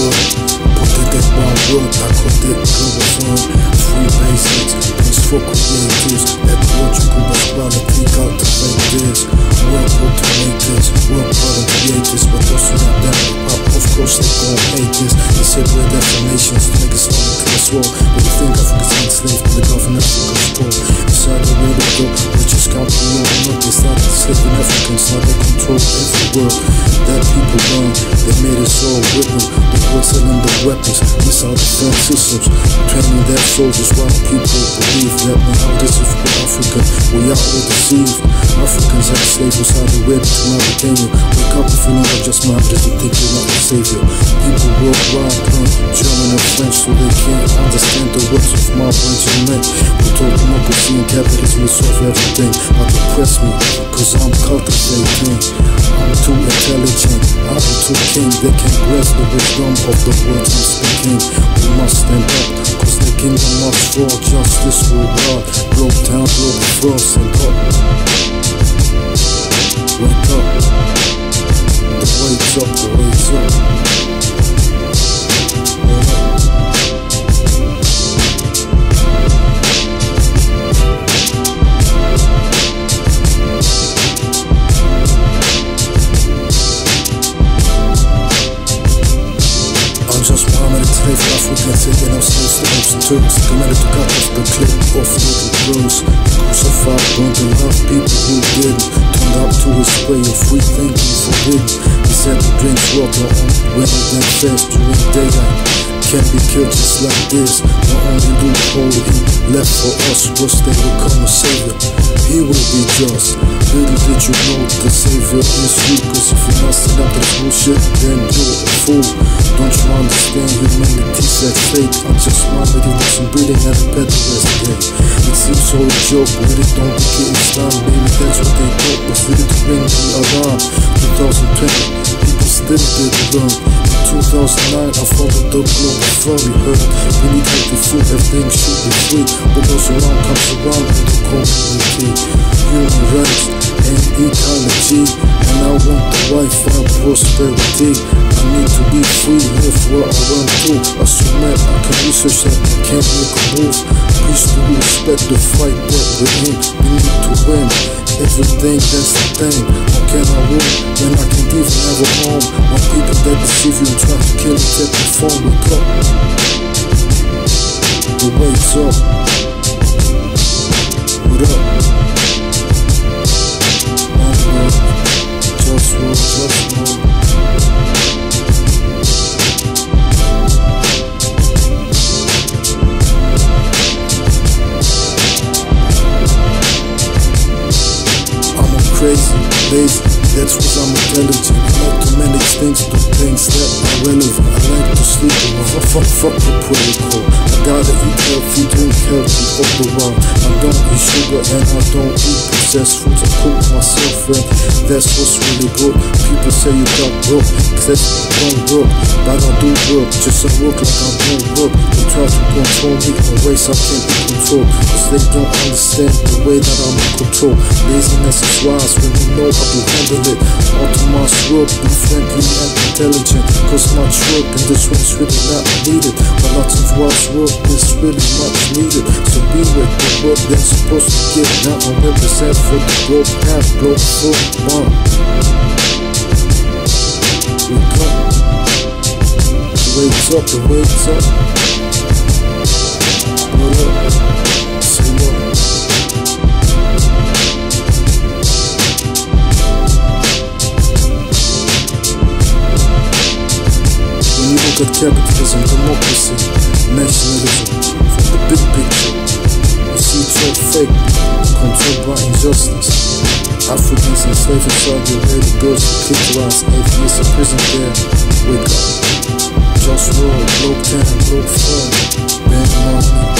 world. Protected by world, I connect global fun. Free basics, peaceful creators. Ecological equality, cultivate this. Work hard to make this, work hard to create this. But also not that, of course they gon' hate this. They said we're defamations, niggas on the class war. But you think Africa's enslaved to the government of control. Inside the way they go, which is counting on not they started enslaving Africans, now they control every world. People run, they made us all with them. The world selling the weapons, missile defense systems, training their soldiers while people believe that man, how this is for Africa. We are all deceived. Africans are slaves inside the web to Mauritania. Wake up if you know not just Mohammed, you think you're not the savior. People worldwide learn German and French so they can't understand the words of my bunch of men. We told democracy and capitalism will solve everything. Not depress me, cause I'm cultivating. I'm too intelligent, I'm too king. They can't grasp the wisdom of the words I'm speaking. We must stand up, cause the kingdom must fall. Justice will rise. Globe town, globe frost and up. And turks Committed to cut off the clip off little girls Crucified, burned and loved people who didn't Turned out to his way of free thinking forbidden He said he drinks water when he went fast during daylight Can be killed just like this. The only loophole he left for us was they will come a savior He will be just. Little did you know the savior is you Cause if you're not set up to bullshit then you're a fool. Don't you understand? Humanity's at stake. I'm just Muhammad, he wasn't breathing at a better rest day. It seems all a joke, but it don't get Islam Maybe that's what they thought, for it to ring the alarm 2020, learn In 2009, I followed the global furry herd We need healthy food, everything should be free What goes around comes around in the community Human rights and ecology And I want the Wi-Fi prosperity. I need to be free, I can't make a move Peace to respect the fight that we're in We need to win Everything that's the thing How can I win when I can't even have a home My people that deceive you try to kill you Take the phone, wake up. The wake's up What up? One world, just world, just world things, do things that are relevant. I like to sleep around, fuck, fuck the protocol. I gotta eat healthy, drink healthy, all the. I don't eat sugar and I don't eat processed foods. I cook myself and that's what's really good. People say you got broke, cause don't work. But I do work, just I work like I don't work. They try to control me in ways I can't be controlled. Cause they don't understand the way that I'm in control. Laziness is wise when you know how to handle it. Autonomous work, be friendly and intelligent. Cause much work in this one's really not needed. But lots of wise work is really much needed. So be with the work that's supposed to get done. I represent for the growth path, blow foot, one. We come. Wake's up, wake's up. What up? Capitalism, democracy, nationalism, from the big picture, you see it's all fake, controlled by injustice. Africans enslaved in Saudi Arabia, girls who kick ass, atheists in prison there. Wake up. Just roll, blow 10, blow 5.